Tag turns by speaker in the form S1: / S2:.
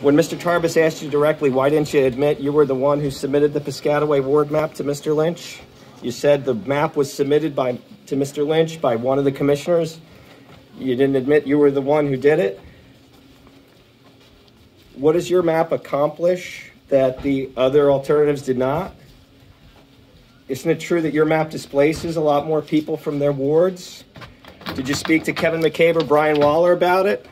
S1: When Mr. Tarbus asked you directly, why didn't you admit you were the one who submitted the Piscataway ward map to Mr. Lynch? You said the map was submitted by to Mr. Lynch by one of the commissioners. You didn't admit you were the one who did it. What does your map accomplish that the other alternatives did not? Isn't it true that your map displaces a lot more people from their wards? Did you speak to Kevin McCabe or Brian Waller about it?